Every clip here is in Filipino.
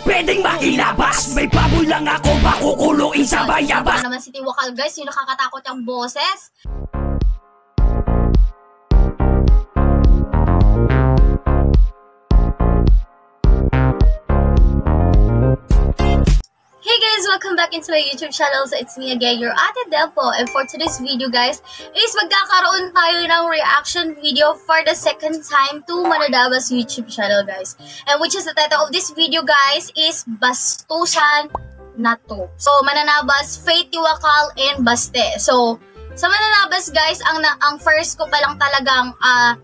Pwedeng makilabas. May baboy lang ako Makukuloyin sa bayabas. Ano naman si Tiwakal guys, yung nakakatakot yung boses. Back into my YouTube channel. So it's me again, your Ate Delpo. And for today's video guys, is magkakaroon tayo ng reaction video for the second time to Manadabas YouTube channel guys. And which is the title of this video guys is Bastusan na to. So, Mananabas, Faith Tiwakal, and Baste. So, sa Mananabas guys, ang, ang first ko pa lang talagang ah,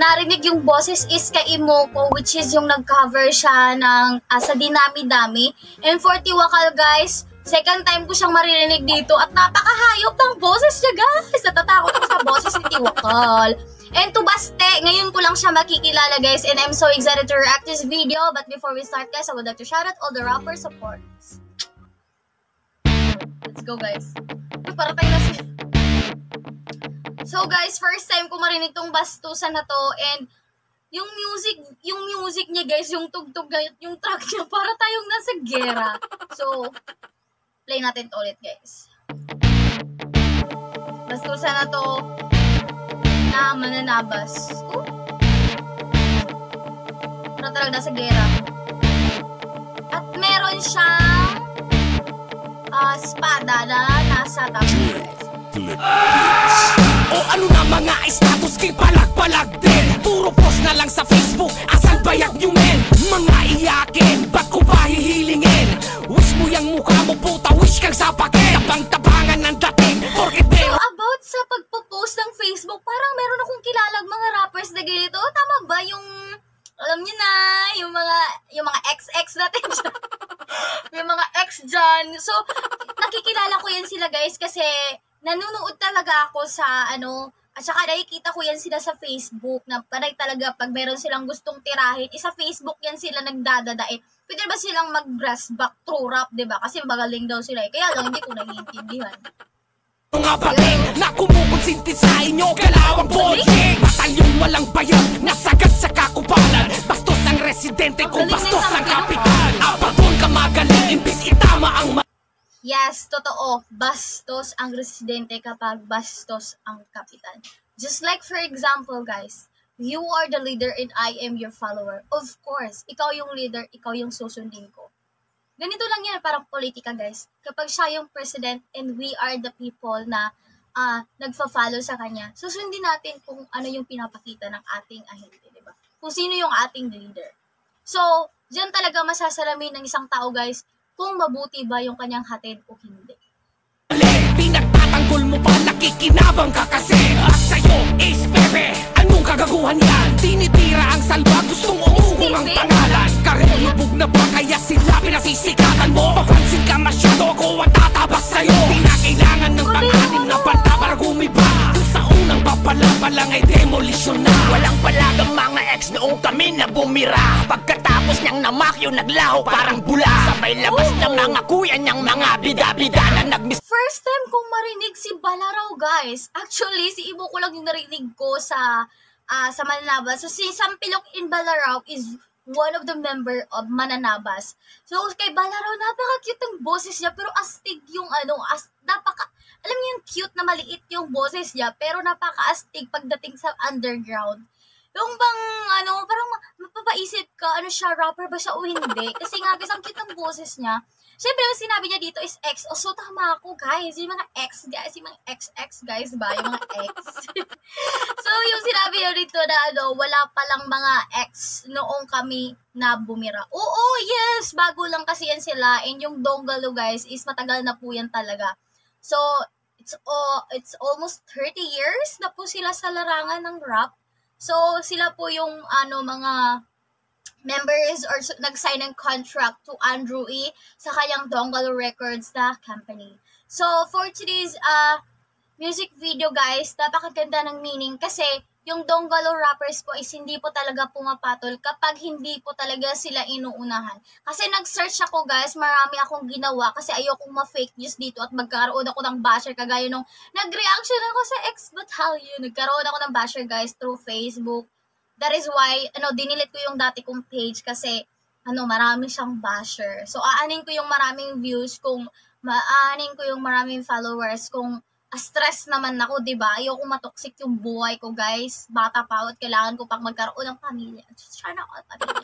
narinig yung boses is kay Imoko which is yung nag-cover siya ng ah, sa Dinami Dami. And for Tiwakal guys, second time ko siyang maririnig dito at napakahayop ng boses niya guys. Natatakot ako sa boses ni Tiwakal. And to Baste, ngayon ko lang siya makikilala guys and I'm so excited to react this video. But before we start guys, I would like to shout out all the rapper supporters. Let's go guys. Uy, para tayo na. So guys, first time ko marinig tong bastusan na to and yung music, yung music niya guys, yung tugtog, yung track niya, para tayong nasa gera. So, play natin to ulit guys. Bastusan na to na mananabas. Oh. Para talaga nasa gera. At meron siyang ah, espada na nasa tabi guys. O ano na mga status kay palag-palag din Puro post na lang sa Facebook Asan bayag nyo men? Sa ano, at saka nakikita ko yan sila sa Facebook na panay talaga pag meron silang gustong tirahin, isa Facebook yan sila nagdadadain. Pwede ba silang mag-grass back true rap, 'di ba? Kasi magaling daw sila eh. Kaya lang hindi ko naiintindihan. mga bating Na kumukonsinti sa inyo Kalawang bojeng Batalyong walang bayan Nasagat sa kakupalan Bastos ang residente kung bastos ng ang kapital Apaton ka magaling Imbis itama ang ma- Yes, totoo. Bastos ang residente kapag bastos ang kapitan. Just like for example, guys, you are the leader and I am your follower. Of course, ikaw yung leader, ikaw yung susundin ko. Ganito lang yan, parang politika, guys. Kapag siya yung president and we are the people na ah nagfa-follow sa kanya, susundin natin kung ano yung pinapakita ng ating ahente, di ba? Kung sino yung ating leader. So, diyan talaga masasalamin ng isang tao, guys, kung mabuti ba yung kanyang hatid o hindi. Pinagtatanggol mo pa Nakikinabang ka kasi At sa'yo is bebe Anong kagaguhan yan? Tinitira ang salba Gustong umuugong ang pangalan Karilibog na ba kaya sila pinasisikatan mo? Papansin ka masyado ako ang tatabas sa'yo Di na kailangan ng pang-anim na banta para gumiba Kung sa unang papala pa lang ay demolisyon na Walang palagang mga ex noong kami na bumira Pagkatapos niyang namakyo naglaho parang bula Sabay labas ng mga kuya niyang mga bida-bida na nagmis First time kong marinig si Balaraw, guys. Actually, si Ibo ko lang yung narinig ko sa ah, sa Mananabas. So, si Sampilok in Balaraw is one of the member of Mananabas. So, kay Balaraw, napaka-cute ng boses niya, pero astig yung ano, as, napaka, alam niyo yung cute na maliit yung boses niya, pero napaka-astig pagdating sa underground. Yung bang, ano, parang ma- mapapaisip ka, ano siya, rapper ba siya o hindi? Kasi nga, guys, ang cute ng boses niya. Siyempre, yung sinabi niya dito is ex. O, so tama ako, guys. Yung mga ex, guys. Yung mga ex-ex, guys ba? Yung mga ex. so, yung sinabi niya dito na, ano, wala palang mga ex noong kami na bumira. Oo, yes! Bago lang kasi yan sila. And yung Donggalo, guys, is matagal na po yan talaga. So, it's, oh, it's almost 30 years na po sila sa larangan ng rap. So, sila po yung, ano, mga members or nag-sign ng contract to Andrew E. sa kanyang Donggalo Records na company. So, for today's uh, music video, guys, napakaganda ng meaning kasi yung Donggalo rappers po is hindi po talaga pumapatol kapag hindi po talaga sila inuunahan. Kasi nag-search ako guys, marami akong ginawa kasi ayokong ma-fake news dito at magkaroon ako ng basher kagaya nung nag-reaction ako sa ex battalion. Nagkaroon ako ng basher guys through Facebook. That is why, ano, dinilit ko yung dati kong page kasi ano, marami siyang basher. So, aanin ko yung maraming views kung maanin ko yung maraming followers kung stress naman ako, 'di ba? Ayoko matoxic yung buhay ko, guys. Bata pa ako at kailangan ko pang magkaroon ng pamilya. Sana all pamilya.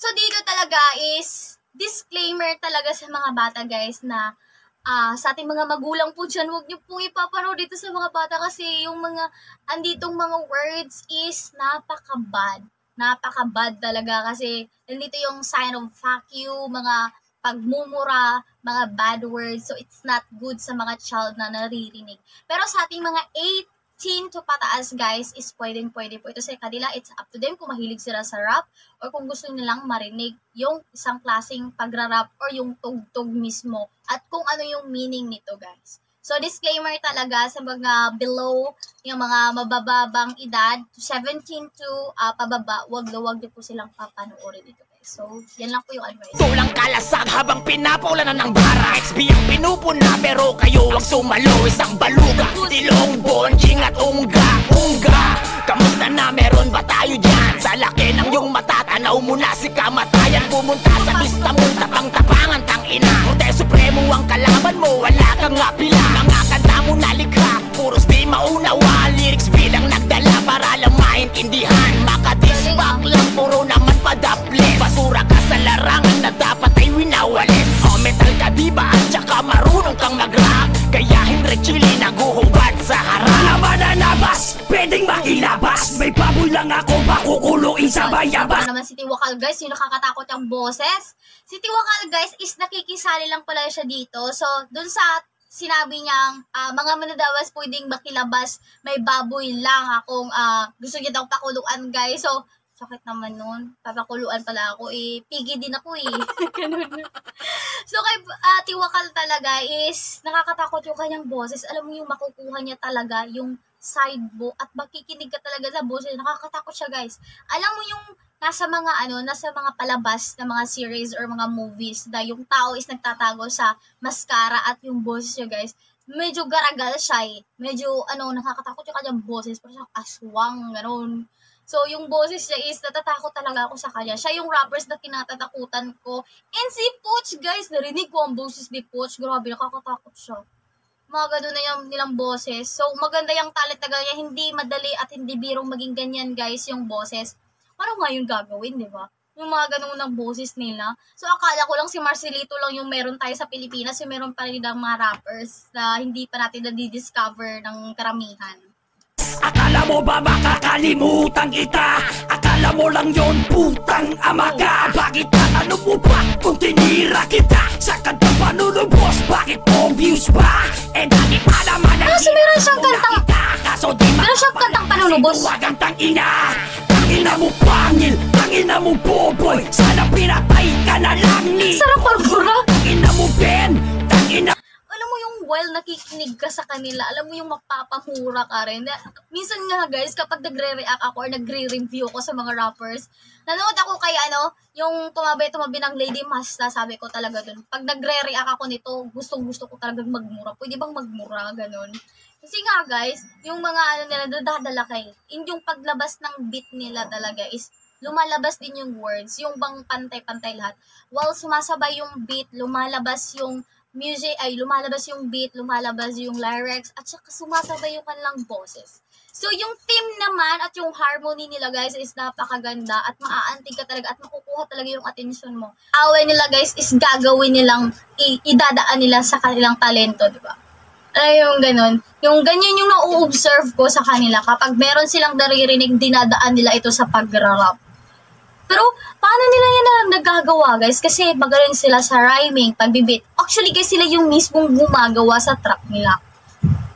so dito talaga is disclaimer talaga sa mga bata, guys, na ah sa ating mga magulang po dyan, huwag niyo pong ipapanood dito sa mga bata kasi yung mga anditong mga words is napaka-bad. Napaka-bad talaga kasi nandito yung sign of fuck you, mga pagmumura, mga bad words. So, it's not good sa mga child na naririnig. Pero sa ating mga 18 to pataas, guys, is pwedeng-pwede po ito sa kanila. It's up to them kung mahilig sila sa rap or kung gusto nilang marinig yung isang klaseng pagra-rap or yung tugtog mismo at kung ano yung meaning nito, guys. So, disclaimer talaga sa mga below, yung mga mabababang edad, 17 to ah, pababa, wag na wag niyo po silang papanoorin ito. So, yan lang po yung advice. Tulang kalasag habang pinapaulanan ng bara. XB ang pinupuna pero kayo ang sumalo. Isang baluga, tilong, bonjing at ungga Ungga, kamusta na? Meron ba tayo dyan? Sa laki ng iyong matatanaw mo na si kamatayan. Pumunta sa pista mo, tapang-tapangan tang ina Korte supremo ang kalaban mo, wala kang nga pila Mga kanta mo nalikha, puros di maunawa. Lyrics bilang nagdala para lang maintindihan. Makadisbak lang, puro naman padaplis Basura ka sa larangan na dapat ay winawalis. O metal ka diba? At saka marunong kang mag-rap. Kaya Henry Chili naguhubad sa harap. Naman na nabas, pwedeng makilabas. May baboy lang ako, makukuluin sa bayabas. Naman si Tiwakal guys, yung nakakatakot yung boses. Si Tiwakal guys is nakikisali lang pala siya dito. So, dun sa sinabi niyang ah, mga manadawas pwedeng makilabas, may baboy lang akong ah, gusto niya daw pakuluan guys. So, sakit naman nun. Papakuluan pala ako eh. Pigi din ako eh. Ganun. so, kay ah, Tiwakal talaga is nakakatakot yung kanyang boses. Alam mo yung makukuha niya talaga yung side bo at makikinig ka talaga sa boses. Nakakatakot siya guys. Alam mo yung nasa mga ano, nasa mga palabas na mga series or mga movies na yung tao is nagtatago sa mascara at yung boses niya guys, medyo garagal siya eh. Medyo ano, nakakatakot yung kanyang boses. Parang siyang aswang, gano'n. So, yung boses niya is natatakot talaga ako sa kanya. Siya yung rappers na kinatatakutan ko. And si Poch, guys, narinig ko ang boses ni Poch. Grabe, nakakatakot siya. Mga ganun na yung nilang boses. So, maganda yung talent na ganyan. Hindi madali at hindi birong maging ganyan, guys, yung boses. Parang nga yung gagawin, di ba? Yung mga ganun ng boses nila. So, akala ko lang si Marcelito lang yung meron tayo sa Pilipinas. Yung meron pa rin ng mga rappers na hindi pa natin na-discover ng karamihan. Akala mo ba makakalimutan kita? Akala mo lang yon putang ama ka Bakit tatanong mo ba kung tinira kita? Sa kanta panunubos, bakit obvious ba? Eh dati pa naman ang so meron siyang kantang- kita. Kaso di Meron siyang kantang panunubos? Huwagang tangina Tangina mo pangil, tangina mo boboy Sana pinatay ka na lang ni Sarap parbura! Tangina mo Ben, tangina while nakikinig ka sa kanila, alam mo yung mapapamura ka rin. Na- Minsan nga guys, kapag nagre-react ako or nagre-review ko sa mga rappers, nanood ako kay ano, yung tumabay-tumabi ng Lady Masta, sabi ko talaga dun. Pag nagre-react ako nito, gustong gusto ko talagang magmura. Pwede bang magmura? Ganon. Kasi nga guys, yung mga ano nila, nadadala kay, yung paglabas ng beat nila talaga is, lumalabas din yung words, yung bang pantay-pantay lahat. While sumasabay yung beat, lumalabas yung music, ay lumalabas yung beat, lumalabas yung lyrics, at saka sumasabay yung kanilang boses. So, yung team naman at yung harmony nila, guys, is napakaganda at maaantig ka talaga at makukuha talaga yung attention mo. Away nila, guys, is gagawin nilang, i- idadaan nila sa kanilang talento, di ba? Ay, yung ganun. Yung ganyan yung na-observe ko sa kanila. Kapag meron silang naririnig, dinadaan nila ito sa pag-rap. Pero, paano nila yan na nagagawa, guys? Kasi magaling sila sa rhyming, pagbibit. Actually, guys, sila yung mismong gumagawa sa track nila.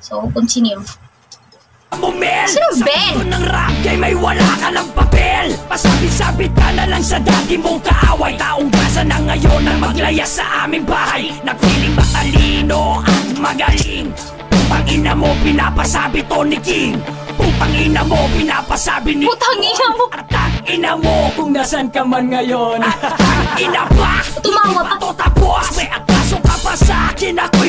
So, continue. men Sino Sa Ben? mundo ng rap kay may wala ka ng papel Pasabit-sabit ka na lang sa dati mong kaaway Taong gasa na ngayon ang maglaya sa aming bahay Nagpiling matalino at magaling Putang ina mo pinapasabi to ni King Putang ina mo pinapasabi ni Putang ina mo! At ang ina mo kung nasan ka man ngayon At ang ina ba Tumawa pa. To tapos May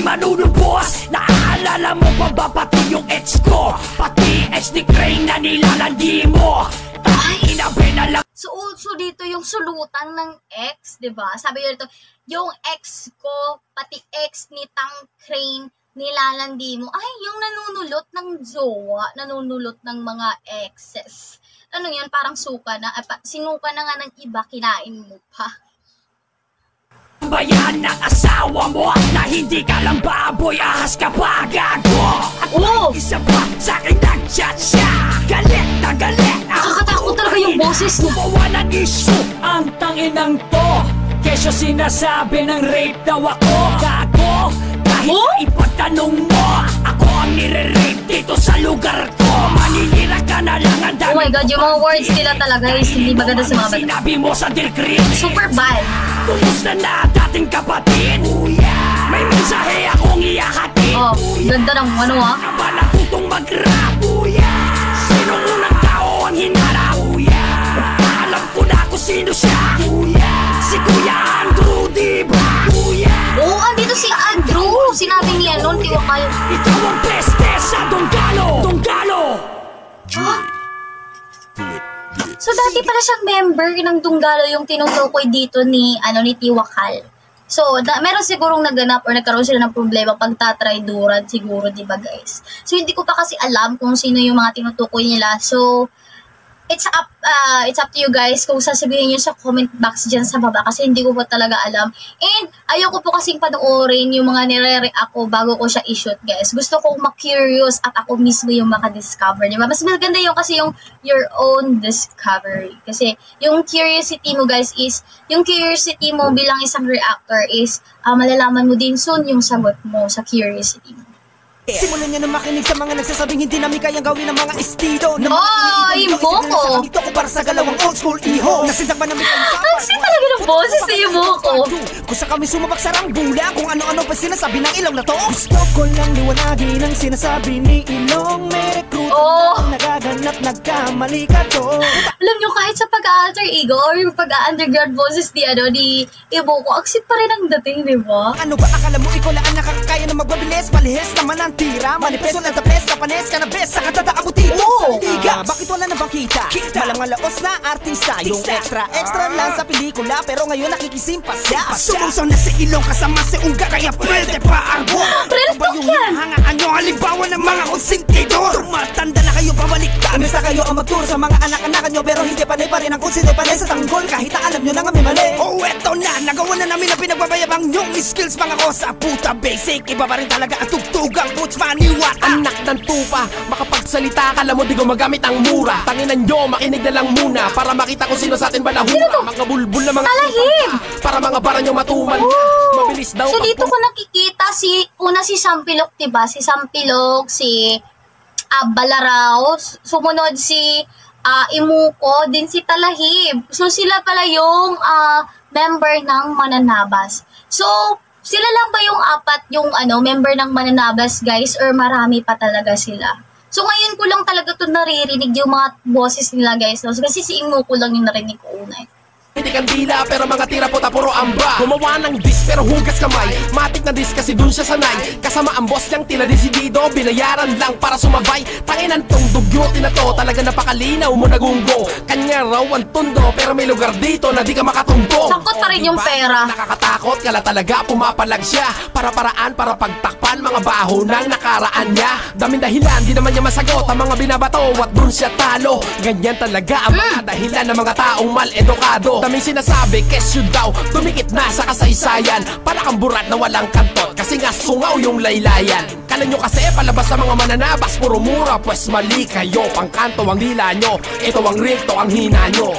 manunubos Naaalala mo pa ba pati yung ex ko Pati ex ni Crane na nilalandi mo Ang ina binalang So, so dito yung sulutan ng ex, 'di ba? Sabi niya dito, yung ex ko, pati ex ni Tang Crane, nilalandi mo. Ay, yung nanunulot ng jowa, nanunulot ng mga exes. Ano yan, parang suka na, pa- sinuka na nga ng iba, kinain mo pa. Bayan ng asawa mo Na hindi ka lang baboy Ahas ka pa gago At Oo! isa pa sa akin nag-chat siya Galit na galit ako Nakakatakot talaga yung boses niya. Gumawa ng issue Ang tanginang to Kesyo sinasabi ng rape daw ako Gago Kahit Oh? ipagtanong mo Ako ang nire-rape dito sa lugar ko Manihira ka na lang ang dami Oh my God, yung mga words nila talaga is hindi maganda sa mga bata. Sinabi mo sa Dear Chris Super bad. Kumusta na dating kapatid? May mensahe akong iyahatid Oh, ganda ng ano ah. Ka ba natutong mag-rap? Sinong unang tao ang hinarap? Alam ko na kung sino siya Si Kuya Andrew, di ba? Oo, andito si Andrew. Sinabi niya noon, tiwakal. Ikaw So, dati pala siyang member ng Tunggalo yung tinutukoy dito ni, ano, ni Tiwakal. So, da, meron sigurong naganap or nagkaroon sila ng problema pagtatrayduran siguro, di ba guys? So, hindi ko pa kasi alam kung sino yung mga tinutukoy nila. So, it's up uh, it's up to you guys kung sasabihin niyo sa comment box dyan sa baba kasi hindi ko po talaga alam. And ayoko po kasing panoorin yung mga nire-react ko bago ko siya i-shoot guys. Gusto kong ma-curious at ako mismo yung makadiscover. Di ba? Mas maganda yung kasi yung your own discovery. Kasi yung curiosity mo guys is, yung curiosity mo bilang isang reactor is, ah, malalaman mo din soon yung sagot mo sa curiosity mo. Simulan niya na makinig sa mga nagsasabing hindi namin kayang gawin ng mga estido na Boko! Ito ko para sa galawang old school iho Nasindak ba namin ang Ang sweet talaga ng boses ni Boko. Kung sa kami sumabak sa rangbula Kung ano-ano pa sinasabi ng ilong na to Gusto ko lang liwanagin ang sinasabi ni Ilong May recruit Oh. ang nagaganap nagkamali ka to alam nyo, kahit sa pag-alter ego or yung pag-underground boses ni, ano, ni Ibo ko, aksit pa rin ang dating, di ba? Ano ba akala mo ikaw lang ang nakakakaya na magbabilis Palihis naman ang tira Manipeso lang tapes Kapanes ka na best Sa katataabot dito sa liga Bakit wala na bang kita? Malang malaos na artista Yung extra extra lang sa pelikula Pero ngayon nakikisimpa siya. Sumusaw na si ilong kasama si Unga Kaya pwede pa arbo Real Ano ba yung yan. hangaan nyo? Halimbawa ng mga konsentidor. Tumatanda na kayo pabaliktad Umisa kayo ang magturo sa mga anak-anak nyo Pero hindi panay pa rin ang konside panay sa tanggol. Kahit na alam nyo na nga may mali. Oh, eto na, nagawa na namin ang pinagbabayabang nyong skills mga ko sa puta basic. Iba pa rin talaga ang tugtugang puts maniwat Anak ng tupa, makapagsalita ka mo di gumagamit ang mura Tanginan nyo, makinig na lang muna Para makita kung sino sa atin ba nahura Mga bulbul na mga Talahim! Para mga bara nyo matuman Oh! Mabilis daw So, dito ko nakikita si, una si Sampilok, di ba? Si Sampilok, si ah, Balaraw, s- sumunod si ah, Imuko, din si Talahib. So, sila pala yung ah, member ng Mananabas. So, sila lang ba yung apat yung ano, member ng Mananabas, guys? Or marami pa talaga sila? So, ngayon ko lang talaga to naririnig yung mga boses nila, guys. So, kasi si Imuko lang yung narinig ko una. eh. Hindi kandila pero mga tira puta puro amba. Gumawa ng dis pero hugas kamay. Matik na dis kasi dun siya sanay. Kasama ang boss niyang tila desidido. Binayaran lang para sumabay. Tanginan tong dugyutin na to. Talaga napakalinaw mo nagunggo Kanya raw ang tundo Pero may lugar dito na di ka makatumbong. Sakot pa rin yung pera. Nakakatakot kala talaga pumapalag siya. Para paraan para pagtakpan Mga baho ng nakaraan niya. Daming dahilan di naman niya masagot Ang mga binabato at dun siya talo. Ganyan talaga ang mga dahilan ng mga taong mal-edukado. Daming sinasabi kesyo daw Tumikit na sa kasaysayan. Para kang burat na walang kantot Kasi nga sungaw yung laylayan Kala nyo kasi palabas sa mga mananabas Puro mura pues mali kayo Pangkanto ang dila nyo Ito ang real to ang hina nyo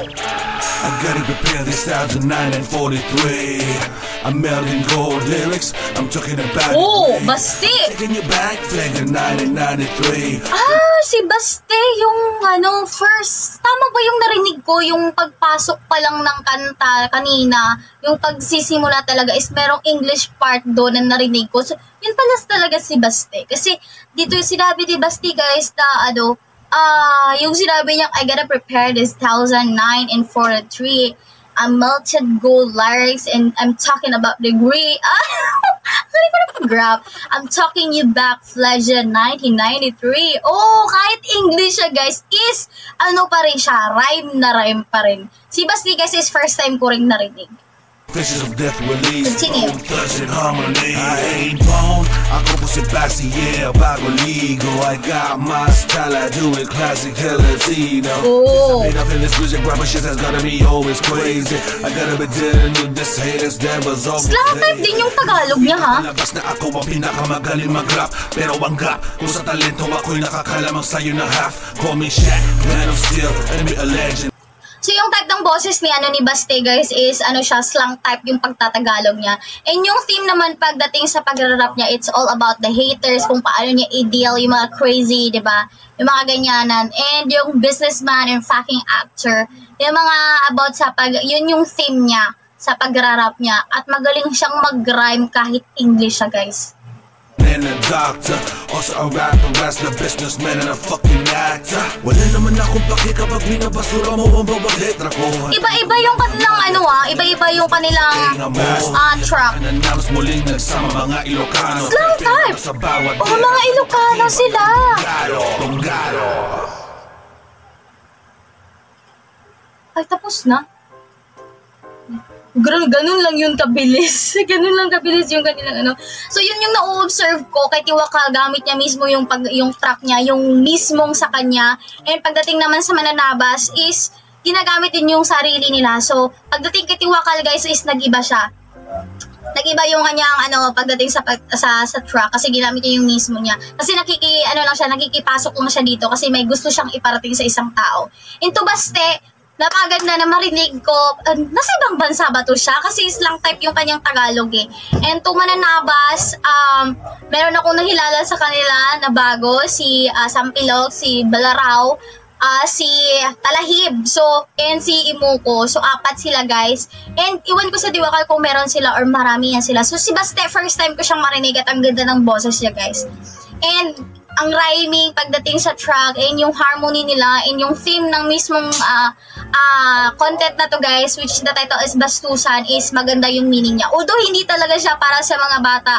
I gotta prepare this out in 1943. I'm melting gold lyrics. I'm talking about. Oh, Basti! Taking you back, flag in 1993. Ah, si Baste, yung ano, first, tama ba yung narinig ko, yung pagpasok pa lang ng kanta kanina, yung pagsisimula talaga is merong English part doon na narinig ko. So, yun pala talaga si Baste. Kasi, dito yung sinabi ni Baste guys na ano, ah, yung sinabi niya, I gotta prepare this 2009 and 43 a melted gold lyrics and I'm talking about degree. Ah, grab. I'm talking you back, Fleja 1993. Oh, kahit English siya, guys, is, ano pa rin siya, rhyme na rhyme pa rin. Si Basti, guys, is first time ko rin narinig. Fishes of death release Continue. Touch and harmony. I ain't bone. Ako po si Baxi, yeah, bago ligo. I got my style, I do it classic, hella Latino Oh. Up in this music, rapper shit has gotta be always crazy. I gotta be dealing with this haters, devils always Slang type din yung Tagalog niya, ha? Labas na ako ang pinakamagaling mag-rap. Pero ang gap, kung sa talento ako'y nakakalamang sa'yo na half. Call me Shaq, man of steel, and be a legend So yung type ng boses ni ano ni Baste guys is ano siya slang type yung pagtatagalog niya. And yung theme naman pagdating sa pagrarap niya it's all about the haters kung paano niya i-deal yung mga crazy, 'di ba? Yung mga ganyanan and yung businessman and fucking actor. Yung mga about sa pag yun yung theme niya sa pagrarap niya at magaling siyang mag-rhyme kahit English siya guys. And a doctor Also a rapper, wrestler, businessman and a fucking actor Wala naman akong paki kapag binabasura mo ang bawat letra ko Iba-iba yung kanilang ano ah, iba-iba yung kanilang ah, track. Announce muling nagsama mga Ilocano Slang type! Oh, mga Ilocano sila! Garo, Tunggaro Ay, tapos na. Ganun, ganun lang yun kabilis. ganun lang kabilis yung kanilang ano. So, yun yung na-observe ko kay Tiwaka. Gamit niya mismo yung, pag, yung track niya, yung mismong sa kanya. And pagdating naman sa Mananabas is, ginagamit din yung sarili nila. So, pagdating kay Tiwakal guys is nag-iba siya. Nag-iba yung kanyang ano pagdating sa sa sa truck kasi ginamit niya yung mismo niya. Kasi nakiki ano lang siya, nakikipasok lang siya dito kasi may gusto siyang iparating sa isang tao. Into Baste, napaganda na marinig ko, uh, nasa ibang bansa ba to siya? Kasi islang type yung kanyang Tagalog eh. And to Mananabas, um, meron akong nahilala sa kanila na bago, si uh, Sampilok, si Balaraw, ah si Talahib, so, and si Imuko. So, apat sila, guys. And, iwan ko sa Diwakal kung meron sila or marami yan sila. So, si Baste, first time ko siyang marinig at ang ganda ng boses niya, guys. And, ang rhyming pagdating sa track and yung harmony nila and yung theme ng mismong ah ah, content na to guys which the title is Bastusan is maganda yung meaning niya. Although hindi talaga siya para sa mga bata.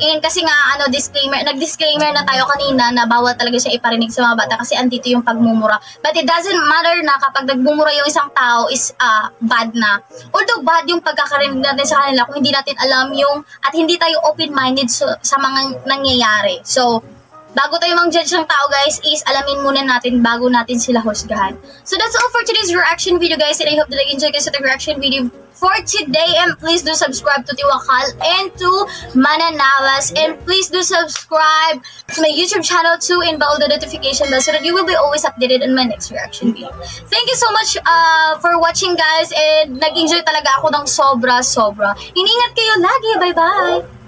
And kasi nga ano disclaimer, nag-disclaimer na tayo kanina na bawal talaga siya iparinig sa mga bata kasi andito yung pagmumura. But it doesn't matter na kapag nagmumura yung isang tao is ah bad na. Although bad yung pagkakarinig natin sa kanila kung hindi natin alam yung at hindi tayo open-minded sa, sa mga nangyayari. So, Bago tayo mang-judge ng tao guys is alamin muna natin bago natin sila husgahan. So that's all for today's reaction video guys and I hope that you enjoyed guys the reaction video for today and please do subscribe to Tiwakal and to Mananawas and please do subscribe to my YouTube channel too and bell the notification bell so that you will be always updated on my next reaction video. Thank you so much uh, for watching guys and nag-enjoy talaga ako ng sobra sobra. Iningat kayo lagi. Bye bye!